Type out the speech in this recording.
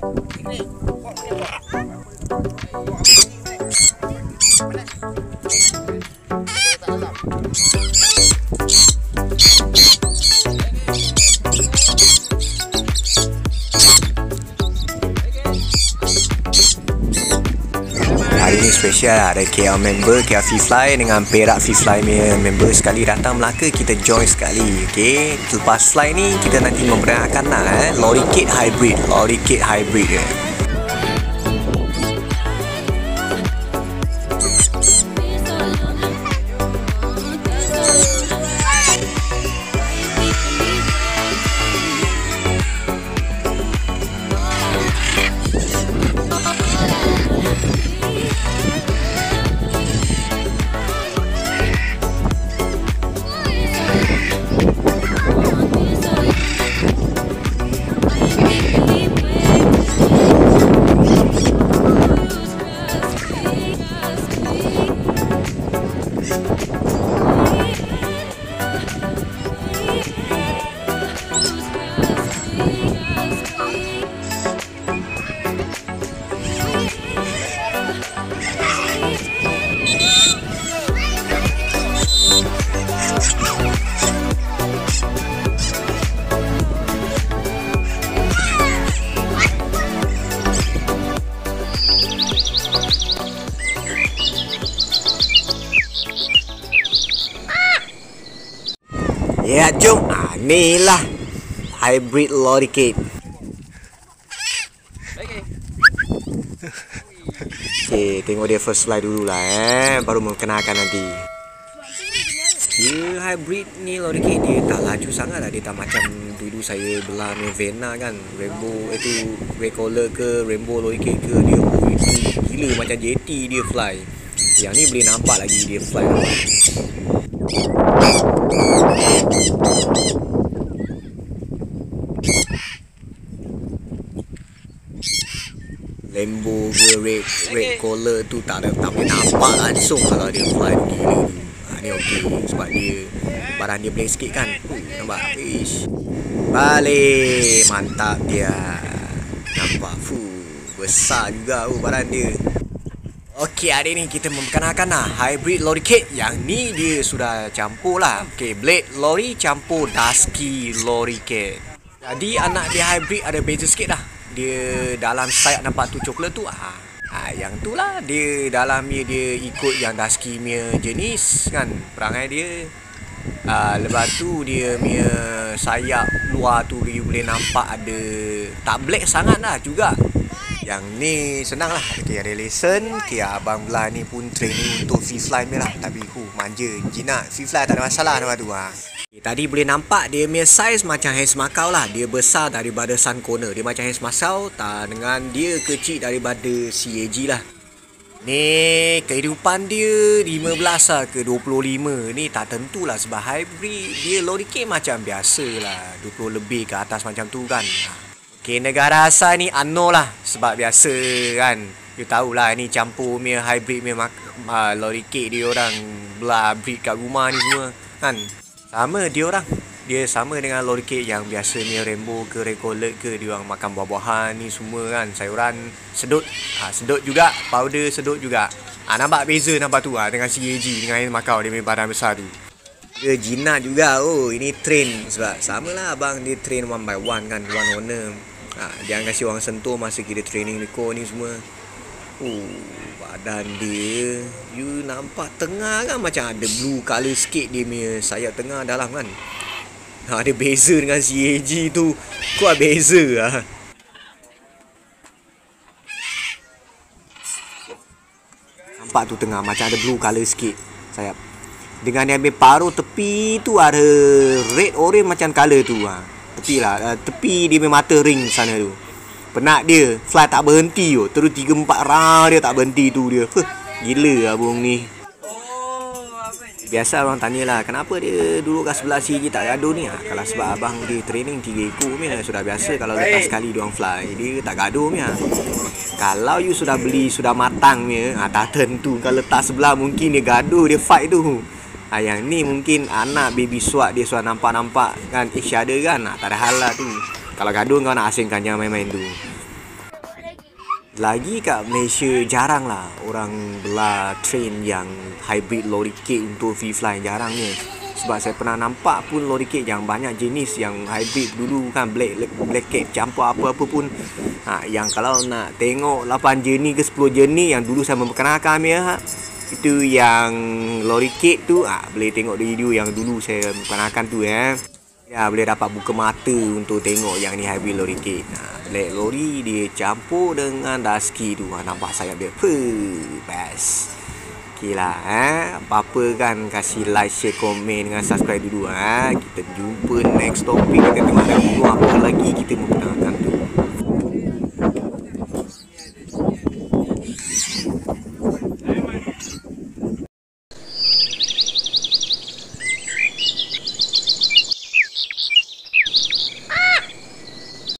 Hari ni special lah. Ada KL member KL Fly Dengan Perak Fly member sekali datang Melaka Kita join sekali Okay Lepas fly ni Kita nanti memperkenalkan lah eh? Lorry Kit Hybrid Lorry Kit Hybrid eh. Ya jom. Ah, Ni lah. Hybrid Lorry Kit Okay, tengok dia first fly dulu lah eh. Baru mengenalkan nanti. Dia hybrid ni lorry kit Dia tak laju sangat lah. Dia tak macam dulu saya belah ni Vena kan. Rainbow itu Red collar ke Rainbow lorry kit ke Dia oh, itu gila macam JT dia fly. Yang ni boleh nampak lagi dia fly Lambo ke red red collar tu tak ada tak boleh nampak langsung kalau dia fly tu gila tu. Ha, ni okey sebab dia badan dia blank sikit kan. Uh, nampak? Ish. Balik. Mantap dia. Nampak? Fu, besar juga uh, badan dia. Okey, hari ni kita memperkenalkan lah hybrid lorry kit. Yang ni dia sudah campur lah. Okey, blade lorry campur dusky lorry kit. Jadi anak dia hybrid ada beza sikit lah dia dalam sayap nampak tu coklat tu ah ha, yang tu lah dia dalam dia dia ikut yang dusky punya jenis kan perangai dia ah, lepas tu dia punya sayap luar tu dia boleh nampak ada tak black sangat lah juga yang ni senang lah okay, ada lesson okay, abang belah ni pun training untuk free fly ni lah tapi hu manja jinak free fly tak ada masalah nama tu ha. Tadi boleh nampak dia punya size macam Hans Macau lah. Dia besar daripada Sun Corner. Dia macam Hans Macau tak dengan dia kecil daripada CAG lah. Ni kehidupan dia 15 lah ke 25 Ni tak tentulah sebab hybrid Dia K macam biasa lah 20 lebih ke atas macam tu kan Okay negara asal ni ano lah Sebab biasa kan. You tahulah ni campur punya hybrid punya uh, lorry K dia orang Belah breed kat rumah ni semua kan. Sama dia orang. Dia sama dengan lorry cake yang biasa ni rainbow ke recollect ke dia orang makan buah-buahan ni semua kan. Sayuran sedut. Ha, sedut juga powder sedut juga. Ha, nampak beza nampak tu ha, dengan CAG dengan air makau dia punya badan besar tu. Dia jinak juga oh ini train sebab sama lah abang dia train one by one kan one owner ha, jangan kasih orang sentuh masa kita training Nico ni semua. Oh badan dia You nampak tengah kan? Macam ada blue colour sikit Dia punya sayap tengah dalam kan? Ha, Ada beza dengan CAG tu. Kuat beza lah Nampak tu tengah Macam ada blue colour sikit Sayap. Dengan dia ambil paruh tepi tu Ada red orange macam colour tu ha. Tepi lah. Uh, Tepi dia punya mata ring sana tu. Penat dia. Fly tak berhenti tu Terus 3-4 round dia tak berhenti tu dia. Huh, Gila abang ni. Biasa orang tanya lah Kenapa dia duduk kat sebelah sini tak gaduh ni? Ha, Kalau sebab abang dia training 3 ekor ni Sudah biasa kalau lepas sekali dia fly Dia tak gaduh ni ha. Kalau you sudah beli Sudah matang ni ha, Tak tentu. Kalau letak sebelah mungkin dia gaduh Dia fight tu ha, Yang ni mungkin anak baby swat Dia sudah nampak-nampak kan Each other kan? Ha, Tak ada hal lah tu. Kalau gaduh kau nak asingkan jangan main-main tu. Lagi kat Malaysia jarang lah orang belah train yang hybrid lorry kit untuk free fly jarangnya sebab saya pernah nampak pun lorry kit yang banyak jenis yang hybrid dulu kan black black kit campur apa-apa pun. Ha, yang kalau nak tengok 8 jenis ke 10 jenis yang dulu saya memperkenalkan ya itu yang lorry kit tu ha, boleh tengok video yang dulu saya memperkenalkan tu ya Ya boleh dapat buka mata untuk tengok yang ni hybrid lorry kit. Ha, black lorry dia campur dengan dusky tu. Ha, nampak sayap dia. Best. Okay lah eh. Apa-apa kan kasih like, share, komen dengan subscribe dulu. Eh. Kita jumpa next topik. Kita tengok apa lagi kita memperkenalkan tu.